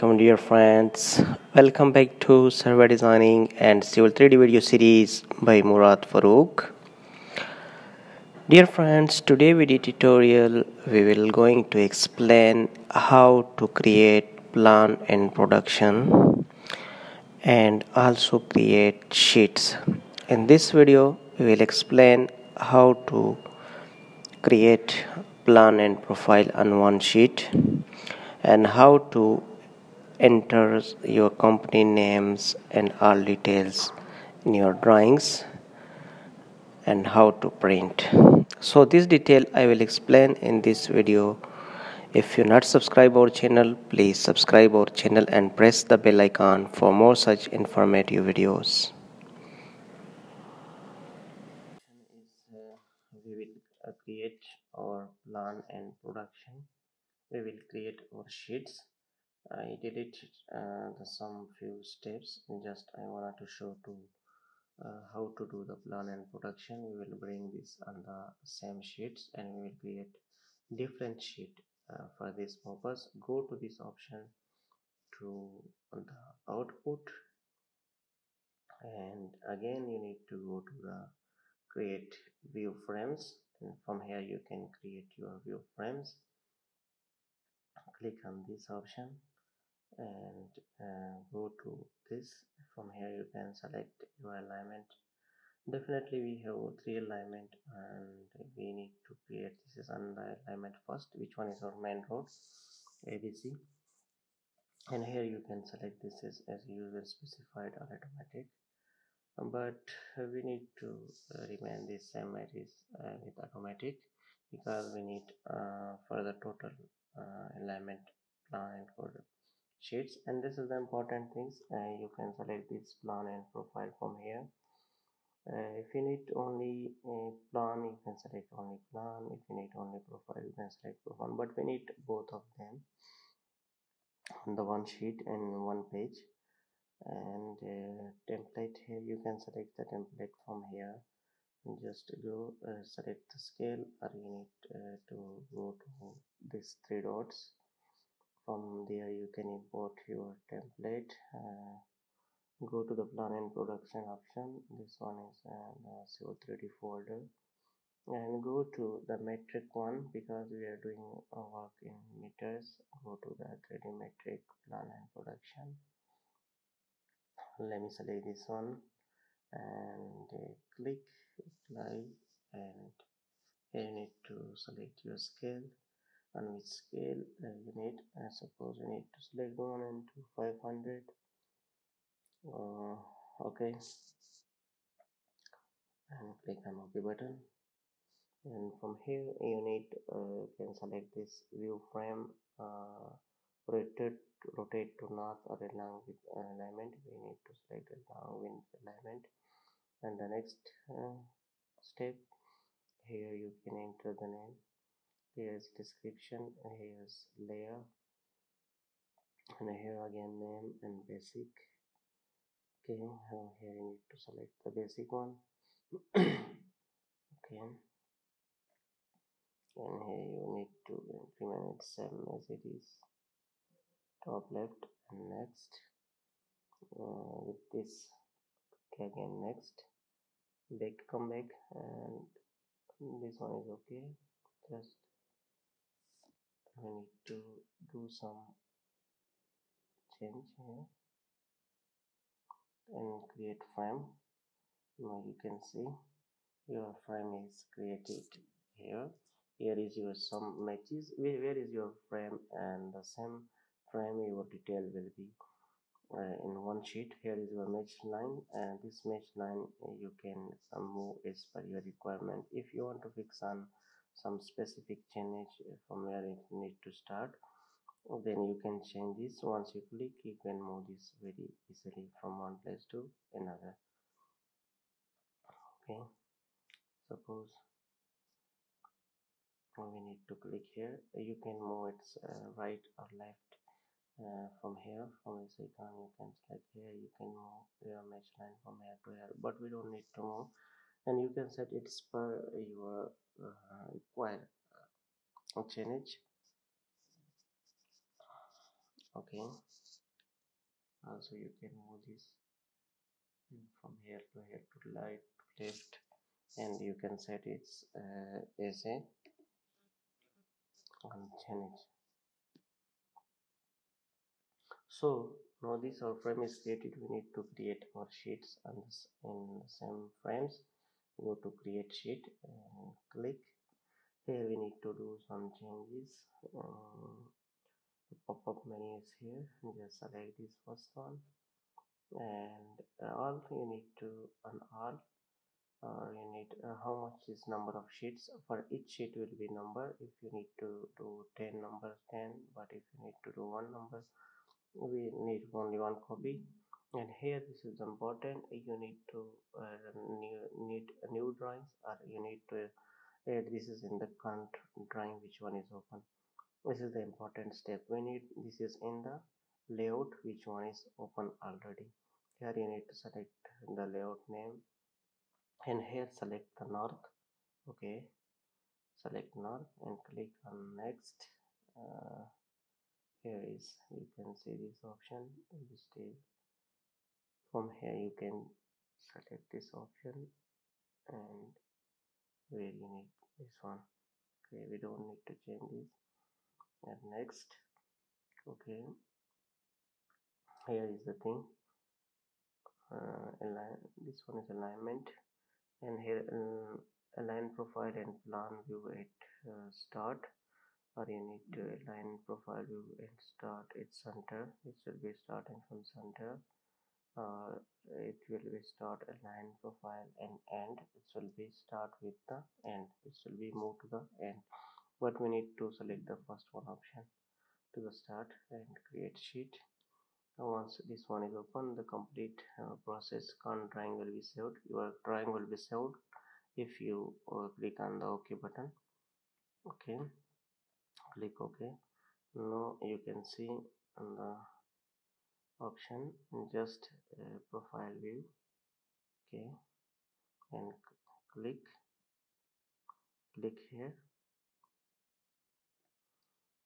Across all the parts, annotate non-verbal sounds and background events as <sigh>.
Assalamualaikum dear friends. Welcome back to Server Designing and Civil 3D video series by Murad Farooq. Dear friends, today video tutorial we will going to explain how to create plan and production and also create sheets. In this video we will explain how to create plan and profile on one sheet and how to enter your company names and all details in your drawings and how to print. So this detail i will explain in this video. If you not subscribe our channel please subscribe our channel and press the bell icon for more such informative videos. We will uh, create our plan and production. We will create our sheets I deleted uh, the some few steps. Just I wanted to show to uh, how to do the plan and production. We will bring this on the same sheets and we will create different sheet uh, for this purpose. Go to this option to the output. And again you need to go to the create view frames. And from here you can create your view frames. Click on this option and uh, go to this. From here you can select your alignment. Definitely we have three alignment and we need to create this is on the alignment first which one is our main road? Abc and here you can select this is as user specified or automatic. But we need to uh, remain this same as is uh, with automatic because we need uh, for the total uh, alignment plan for sheets and this is the important things. Uh, you can select this plan and profile from here. Uh, if you need only a plan you can select only plan. If you need only profile you can select profile. But we need both of them. On the one sheet and one page. And uh, template here you can select the template from here. Just go uh, select the scale. Or you need uh, to go to these three dots from there you can import your template uh, go to the plan and production option. This one is uh, the CO3D folder. And go to the metric one because we are doing work in meters. Go to the 3D metric plan and production. Let me select this one and uh, click apply and you need to select your scale on which scale uh, need uh, suppose you need to select one and 500 uh, okay. And click on ok button. And from here you need uh, can select this view frame uh, rotate rotate to north or along with alignment. We need to select along with alignment. And the next uh, step here you can enter the name here's description here's layer and here again name and basic okay uh, here you need to select the basic one. <coughs> Okay. And here you need to implement it same as it is. Top left and next. Uh, with this okay again next. Back come back and this one is okay. Just I need to do some change here and create frame. Now you can see your frame is created here. Here is your some matches. Where, is your frame? And the same frame your detail will be uh, in one sheet. Here is your match line. And this match line you can move as per your requirement. If you want to fix on some specific change from where it need to start then you can change this. Once you click you can move this very easily from one place to another. Okay. Suppose we need to click here. You can move it uh, right or left uh, from here. From this icon you can select here. You can move your match line from here to here but we don't need to move and you can set it per your uh, required uh, change okay. Also you can move this from here to here to right to left and you can set it uh, as a change so now this our frame is created. We need to create our sheets on this in the same frames go to create sheet and click. Here we need to do some changes. Um, pop-up menu is here. Just select this first one. And uh, all you need to on all uh, you need uh, how much is number of sheets. For each sheet will be number. If you need to do 10 numbers 10 but if you need to do one number we need only one copy. And here this is important. You need to uh, new, new drawings or you need to add this is in the current drawing which one is open. This is the important step. We need this is in the layout which one is open already. Here you need to select the layout name and here select the north okay? Select north and click on next. Uh, here is you can see this option this from here you can select this option and where you need this one. Okay we don't need to change this. And next okay here is the thing. Uh, align this one is alignment. And here uh, align profile and plan view at uh, start. Or you need to align profile view and start its center. It should be starting from center uh, it will be start align profile and end. It will be start with the end. It will be move to the end. But we need to select the first one option to the start and create sheet. Once this one is open the complete uh, process con drawing will be saved. Your drawing will be saved if you uh, click on the ok button. Okay. Click ok now you can see on the option just uh, profile view. Okay. And click. Click here.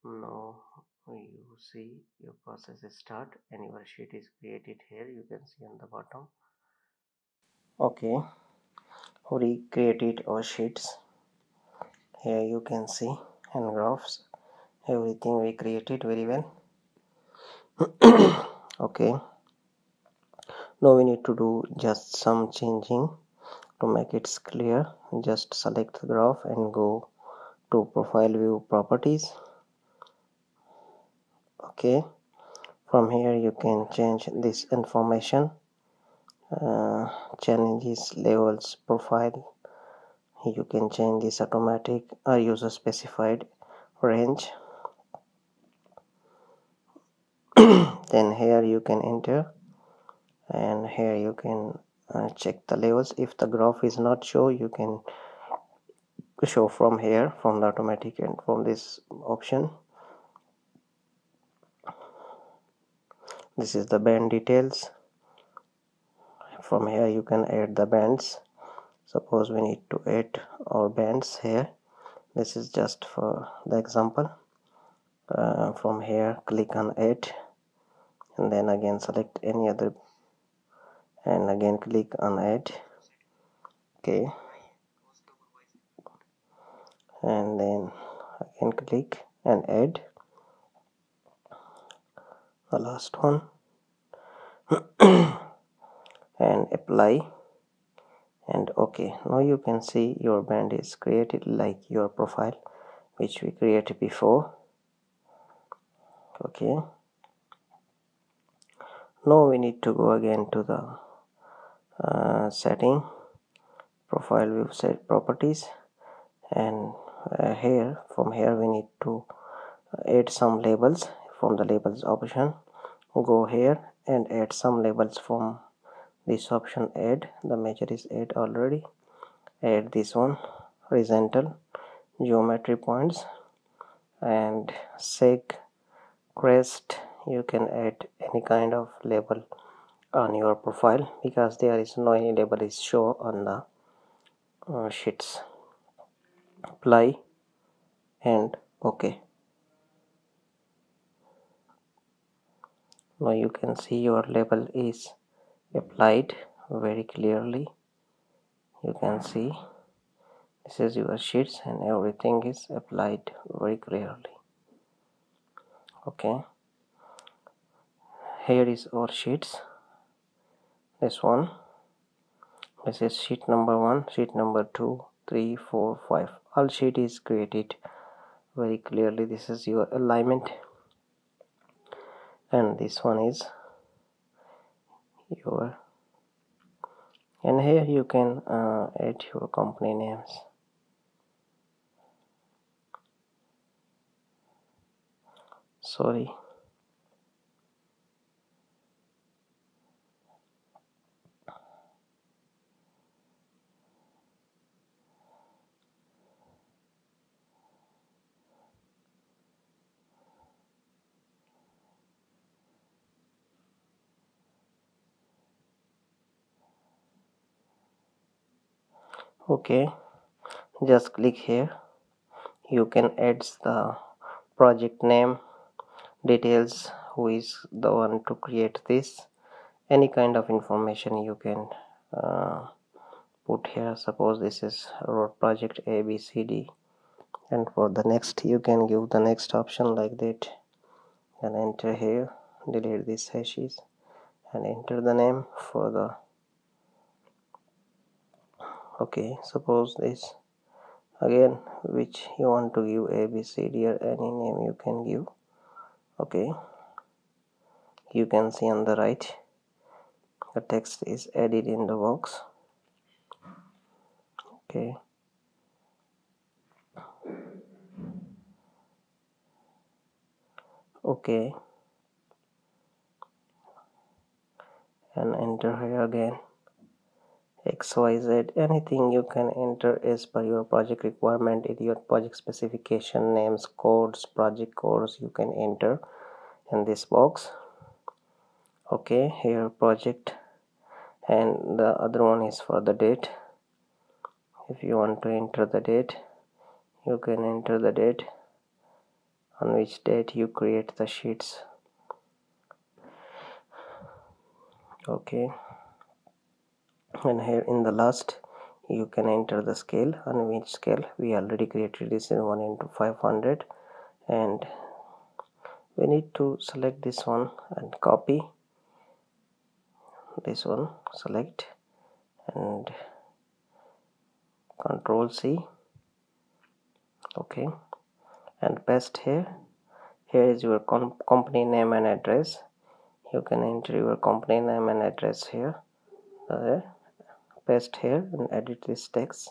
Now you see your process is start. And your sheet is created here. You can see on the bottom. Okay. We created our sheets. Here you can see and graphs. Everything we created very well <clears throat> okay. Now we need to do just some changing to make it clear. Just select the graph and go to profile view properties. Okay. From here you can change this information. Uh, changes levels profile. You can change this automatic or user specified range <coughs> then here you can enter and here you can uh, check the levels. If the graph is not show you can show from here from the automatic and from this option. This is the band details. From here you can add the bands. Suppose we need to add our bands here. This is just for the example. Uh, from here click on add and then again select any other and again click on add. Okay. And then again click and add. The last one. <clears throat> And apply. And okay now you can see your band is created like your profile which we created before. Okay now we need to go again to the uh, setting profile view set properties. And uh, here from here we need to add some labels from the labels option. Go here and add some labels from this option add. The measure is add already. Add this one horizontal geometry points and seg crest you can add any kind of label on your profile because there is no any label is show on the uh, sheets. Apply and ok now you can see your label is applied very clearly. You can see this is your sheets and everything is applied very clearly. Okay here is our sheets. This one. This is sheet number one sheet number two three four five. All sheet is created very clearly. This is your alignment. And this one is your and here you can uh, add your company names. Sorry okay. Just click here. You can add the project name details who is the one to create this. Any kind of information you can uh, put here. Suppose this is road project abcd and for the next you can give the next option like that. And enter here. Delete these hashes. And enter the name for the okay suppose this. Again which you want to give a b c d or any name you can give. Okay. You can see on the right the text is added in the box. Okay. Okay. And enter here again xyz anything you can enter as per your project requirement in your project specification names codes project codes you can enter in this box. Okay here project and the other one is for the date. If you want to enter the date you can enter the date on which date you create the sheets. Okay and here in the last you can enter the scale. On which scale? We already created this in 1 into 500 and we need to select this one and copy this one select and control C. Okay. And paste here. Here is your com company name and address. You can enter your company name and address here. Uh, paste here and edit this text.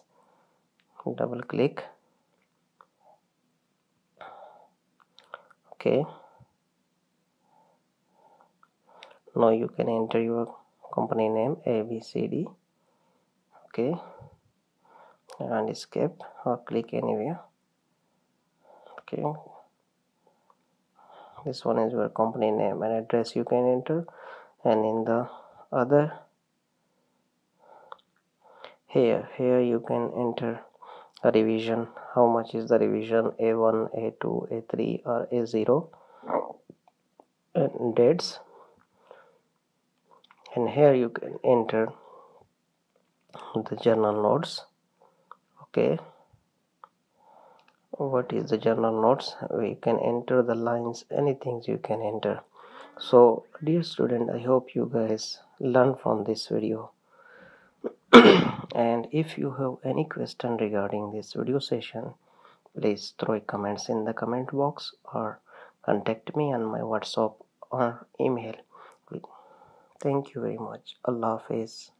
Double click. Okay. Now you can enter your company name abcd okay. And escape or click anywhere. Okay. This one is your company name and address you can enter. And in the other here here you can enter a revision. How much is the revision? A1 a2 a3 or a0 and dates? And here you can enter the journal notes. Okay. What is the journal notes? We can enter the lines anything you can enter. So dear student i hope you guys learn from this video <clears throat> and if you have any question regarding this video session please throw comments in the comment box or contact me on my whatsapp or email. Thank you very much. Allah hafiz